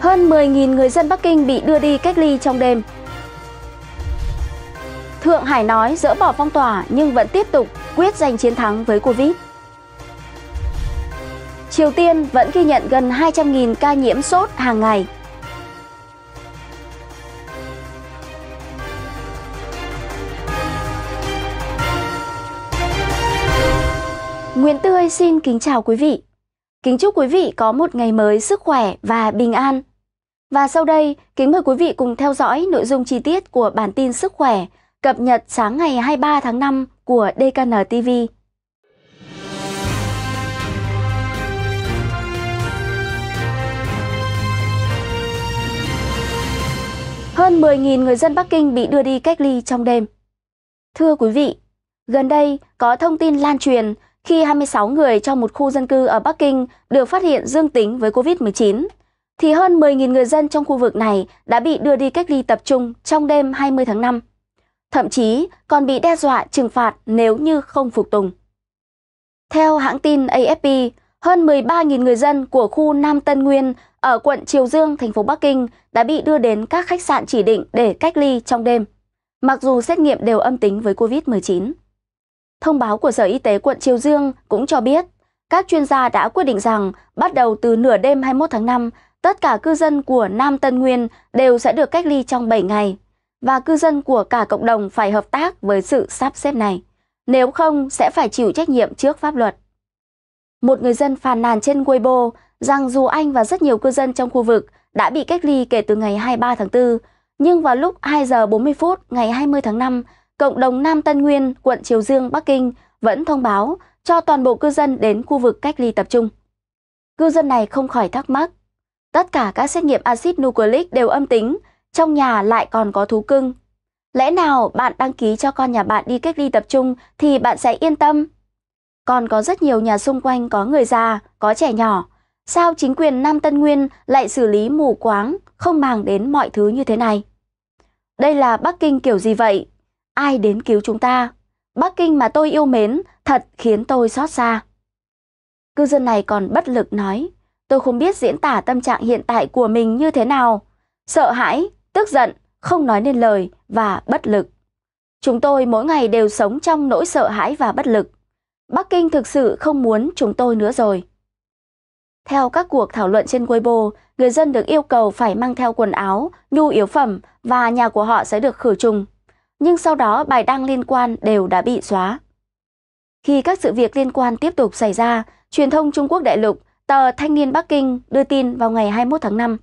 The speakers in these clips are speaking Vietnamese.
Hơn 10.000 người dân Bắc Kinh bị đưa đi cách ly trong đêm. Thượng Hải nói dỡ bỏ phong tỏa nhưng vẫn tiếp tục quyết giành chiến thắng với Covid. Triều Tiên vẫn ghi nhận gần 200.000 ca nhiễm sốt hàng ngày. Nguyễn Tươi xin kính chào quý vị. Kính chúc quý vị có một ngày mới sức khỏe và bình an. Và sau đây, kính mời quý vị cùng theo dõi nội dung chi tiết của bản tin sức khỏe cập nhật sáng ngày 23 tháng 5 của DKN TV. Hơn 10.000 người dân Bắc Kinh bị đưa đi cách ly trong đêm. Thưa quý vị, gần đây có thông tin lan truyền khi 26 người trong một khu dân cư ở Bắc Kinh được phát hiện dương tính với COVID-19, thì hơn 10.000 người dân trong khu vực này đã bị đưa đi cách ly tập trung trong đêm 20 tháng 5. Thậm chí còn bị đe dọa trừng phạt nếu như không phục tùng. Theo hãng tin AFP, hơn 13.000 người dân của khu Nam Tân Nguyên ở quận Triều Dương, thành phố Bắc Kinh đã bị đưa đến các khách sạn chỉ định để cách ly trong đêm, mặc dù xét nghiệm đều âm tính với COVID-19. Thông báo của Sở Y tế quận Triều Dương cũng cho biết, các chuyên gia đã quyết định rằng bắt đầu từ nửa đêm 21 tháng 5, tất cả cư dân của Nam Tân Nguyên đều sẽ được cách ly trong 7 ngày, và cư dân của cả cộng đồng phải hợp tác với sự sắp xếp này. Nếu không, sẽ phải chịu trách nhiệm trước pháp luật. Một người dân phàn nàn trên Weibo rằng dù anh và rất nhiều cư dân trong khu vực đã bị cách ly kể từ ngày 23 tháng 4, nhưng vào lúc 2 giờ 40 phút ngày 20 tháng 5, cộng đồng Nam Tân Nguyên, quận Triều Dương, Bắc Kinh vẫn thông báo cho toàn bộ cư dân đến khu vực cách ly tập trung. Cư dân này không khỏi thắc mắc. Tất cả các xét nghiệm axit nucleic đều âm tính, trong nhà lại còn có thú cưng. Lẽ nào bạn đăng ký cho con nhà bạn đi cách ly tập trung thì bạn sẽ yên tâm? Còn có rất nhiều nhà xung quanh có người già, có trẻ nhỏ. Sao chính quyền Nam Tân Nguyên lại xử lý mù quáng, không màng đến mọi thứ như thế này? Đây là Bắc Kinh kiểu gì vậy? Ai đến cứu chúng ta. Bắc Kinh mà tôi yêu mến thật khiến tôi xót xa. Cư dân này còn bất lực nói, tôi không biết diễn tả tâm trạng hiện tại của mình như thế nào. Sợ hãi, tức giận, không nói nên lời và bất lực. Chúng tôi mỗi ngày đều sống trong nỗi sợ hãi và bất lực. Bắc Kinh thực sự không muốn chúng tôi nữa rồi. Theo các cuộc thảo luận trên Weibo, người dân được yêu cầu phải mang theo quần áo, nhu yếu phẩm và nhà của họ sẽ được khử trùng nhưng sau đó bài đăng liên quan đều đã bị xóa. Khi các sự việc liên quan tiếp tục xảy ra, truyền thông Trung Quốc đại lục, tờ Thanh niên Bắc Kinh đưa tin vào ngày 21 tháng 5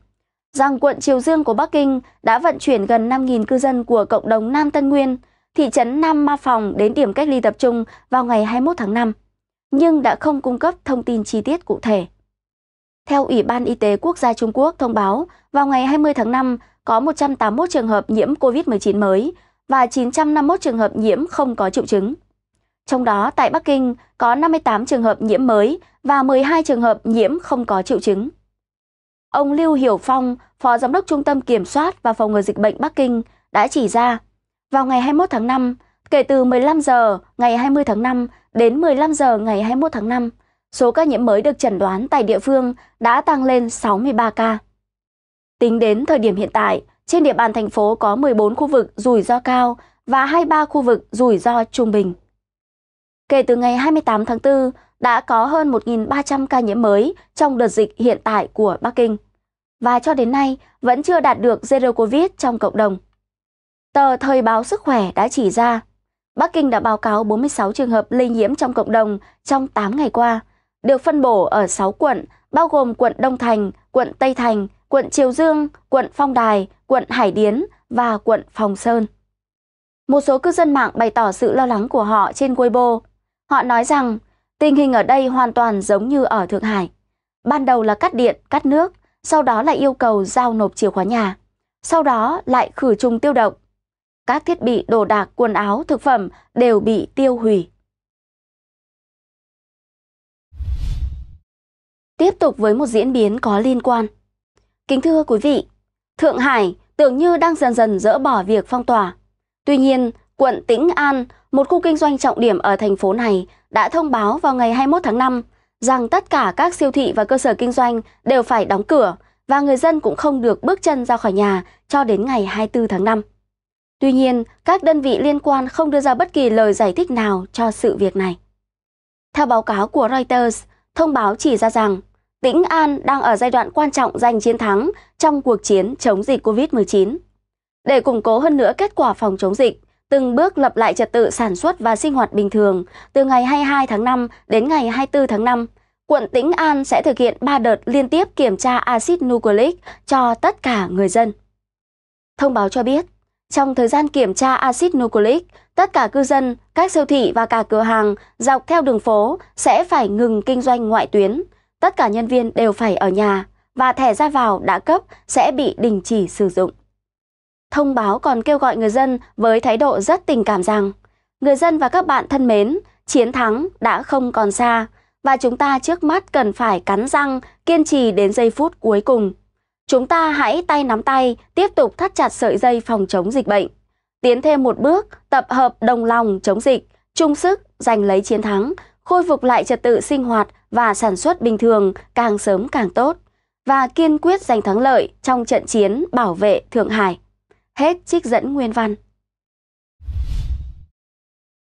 rằng quận Triều Dương của Bắc Kinh đã vận chuyển gần 5.000 cư dân của cộng đồng Nam Tân Nguyên, thị trấn Nam Ma Phòng đến điểm cách ly tập trung vào ngày 21 tháng 5, nhưng đã không cung cấp thông tin chi tiết cụ thể. Theo Ủy ban Y tế Quốc gia Trung Quốc thông báo, vào ngày 20 tháng 5 có 181 trường hợp nhiễm COVID-19 mới, và 951 trường hợp nhiễm không có triệu chứng. Trong đó tại Bắc Kinh có 58 trường hợp nhiễm mới và 12 trường hợp nhiễm không có triệu chứng. Ông Lưu Hiểu Phong, Phó Giám đốc Trung tâm Kiểm soát và Phòng ngừa Dịch bệnh Bắc Kinh đã chỉ ra, vào ngày 21 tháng 5, kể từ 15 giờ ngày 20 tháng 5 đến 15 giờ ngày 21 tháng 5, số ca nhiễm mới được chẩn đoán tại địa phương đã tăng lên 63 ca. Tính đến thời điểm hiện tại, trên địa bàn thành phố có 14 khu vực rủi ro cao và 23 khu vực rủi ro trung bình. Kể từ ngày 28 tháng 4, đã có hơn 1.300 ca nhiễm mới trong đợt dịch hiện tại của Bắc Kinh. Và cho đến nay vẫn chưa đạt được zero Covid trong cộng đồng. Tờ Thời báo Sức khỏe đã chỉ ra, Bắc Kinh đã báo cáo 46 trường hợp lây nhiễm trong cộng đồng trong 8 ngày qua, được phân bổ ở 6 quận, bao gồm quận Đông Thành, quận Tây Thành, quận Triều Dương, quận Phong Đài, quận Hải Điến và quận Phòng Sơn. Một số cư dân mạng bày tỏ sự lo lắng của họ trên Weibo. Họ nói rằng tình hình ở đây hoàn toàn giống như ở Thượng Hải. Ban đầu là cắt điện, cắt nước, sau đó lại yêu cầu giao nộp chìa khóa nhà, sau đó lại khử trùng tiêu độc. Các thiết bị đồ đạc, quần áo, thực phẩm đều bị tiêu hủy. Tiếp tục với một diễn biến có liên quan. Kính thưa quý vị, Thượng Hải tưởng như đang dần dần dỡ bỏ việc phong tỏa. Tuy nhiên, quận Tĩnh An, một khu kinh doanh trọng điểm ở thành phố này, đã thông báo vào ngày 21 tháng 5 rằng tất cả các siêu thị và cơ sở kinh doanh đều phải đóng cửa và người dân cũng không được bước chân ra khỏi nhà cho đến ngày 24 tháng 5. Tuy nhiên, các đơn vị liên quan không đưa ra bất kỳ lời giải thích nào cho sự việc này. Theo báo cáo của Reuters, thông báo chỉ ra rằng Tĩnh An đang ở giai đoạn quan trọng giành chiến thắng trong cuộc chiến chống dịch COVID-19. Để củng cố hơn nữa kết quả phòng chống dịch, từng bước lập lại trật tự sản xuất và sinh hoạt bình thường từ ngày 22 tháng 5 đến ngày 24 tháng 5, quận Tĩnh An sẽ thực hiện 3 đợt liên tiếp kiểm tra axit nucleic cho tất cả người dân. Thông báo cho biết, trong thời gian kiểm tra axit nucleic, tất cả cư dân, các siêu thị và cả cửa hàng dọc theo đường phố sẽ phải ngừng kinh doanh ngoại tuyến. Tất cả nhân viên đều phải ở nhà và thẻ ra vào đã cấp sẽ bị đình chỉ sử dụng. Thông báo còn kêu gọi người dân với thái độ rất tình cảm rằng Người dân và các bạn thân mến, chiến thắng đã không còn xa và chúng ta trước mắt cần phải cắn răng, kiên trì đến giây phút cuối cùng. Chúng ta hãy tay nắm tay, tiếp tục thắt chặt sợi dây phòng chống dịch bệnh. Tiến thêm một bước, tập hợp đồng lòng chống dịch, chung sức giành lấy chiến thắng, khôi phục lại trật tự sinh hoạt và sản xuất bình thường càng sớm càng tốt và kiên quyết giành thắng lợi trong trận chiến bảo vệ Thượng Hải. Hết trích dẫn nguyên văn.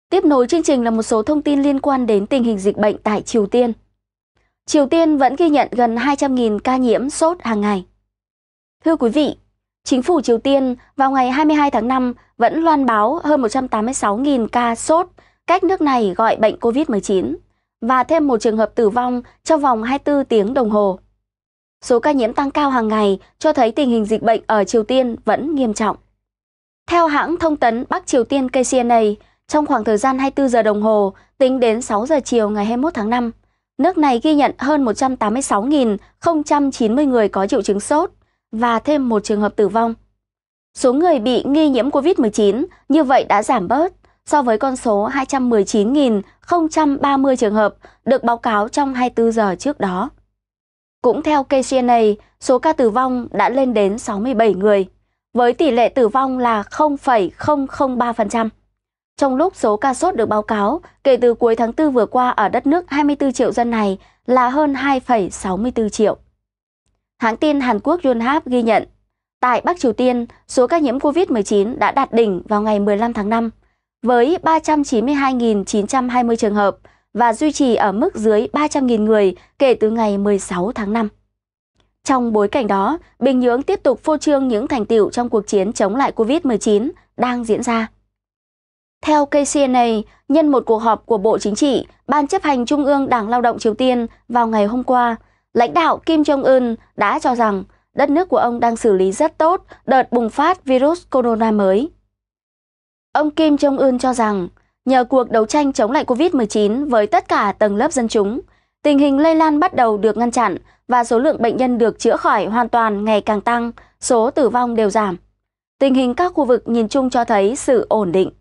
Tiếp nối chương trình là một số thông tin liên quan đến tình hình dịch bệnh tại Triều Tiên. Triều Tiên vẫn ghi nhận gần 200.000 ca nhiễm sốt hàng ngày. Thưa quý vị, chính phủ Triều Tiên vào ngày 22 tháng 5 vẫn loan báo hơn 186.000 ca sốt cách nước này gọi bệnh COVID-19 và thêm một trường hợp tử vong trong vòng 24 tiếng đồng hồ. Số ca nhiễm tăng cao hàng ngày cho thấy tình hình dịch bệnh ở Triều Tiên vẫn nghiêm trọng. Theo hãng thông tấn Bắc Triều Tiên KCNA, trong khoảng thời gian 24 giờ đồng hồ, tính đến 6 giờ chiều ngày 21 tháng 5, nước này ghi nhận hơn 186.090 người có triệu chứng sốt và thêm một trường hợp tử vong. Số người bị nghi nhiễm COVID-19 như vậy đã giảm bớt so với con số 219.030 trường hợp được báo cáo trong 24 giờ trước đó. Cũng theo KCNA, số ca tử vong đã lên đến 67 người với tỷ lệ tử vong là 0,003%. Trong lúc số ca sốt được báo cáo kể từ cuối tháng 4 vừa qua ở đất nước 24 triệu dân này là hơn 2,64 triệu. Hãng tin Hàn Quốc Yonhap ghi nhận, tại Bắc Triều Tiên, số ca nhiễm COVID-19 đã đạt đỉnh vào ngày 15 tháng 5 với 392.920 trường hợp và duy trì ở mức dưới 300.000 người kể từ ngày 16 tháng 5. Trong bối cảnh đó, Bình Nhưỡng tiếp tục phô trương những thành tiệu trong cuộc chiến chống lại COVID-19 đang diễn ra. Theo KCNA, nhân một cuộc họp của Bộ Chính trị, Ban chấp hành Trung ương Đảng Lao động Triều Tiên vào ngày hôm qua, lãnh đạo Kim Jong-un đã cho rằng đất nước của ông đang xử lý rất tốt đợt bùng phát virus corona mới. Ông Kim Jong-un cho rằng, nhờ cuộc đấu tranh chống lại COVID-19 với tất cả tầng lớp dân chúng, tình hình lây lan bắt đầu được ngăn chặn và số lượng bệnh nhân được chữa khỏi hoàn toàn ngày càng tăng, số tử vong đều giảm. Tình hình các khu vực nhìn chung cho thấy sự ổn định.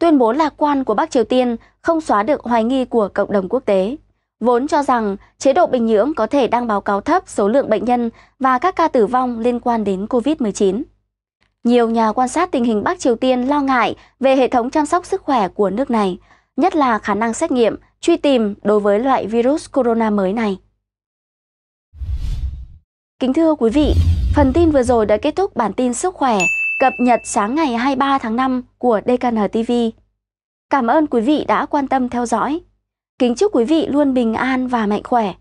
Tuyên bố lạc quan của Bắc Triều Tiên không xóa được hoài nghi của cộng đồng quốc tế, vốn cho rằng chế độ Bình Nhưỡng có thể đang báo cáo thấp số lượng bệnh nhân và các ca tử vong liên quan đến COVID-19. Nhiều nhà quan sát tình hình Bắc Triều Tiên lo ngại về hệ thống chăm sóc sức khỏe của nước này, nhất là khả năng xét nghiệm, truy tìm đối với loại virus corona mới này. Kính thưa quý vị, phần tin vừa rồi đã kết thúc bản tin sức khỏe cập nhật sáng ngày 23 tháng 5 của DKN TV. Cảm ơn quý vị đã quan tâm theo dõi. Kính chúc quý vị luôn bình an và mạnh khỏe.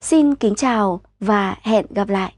Xin kính chào và hẹn gặp lại.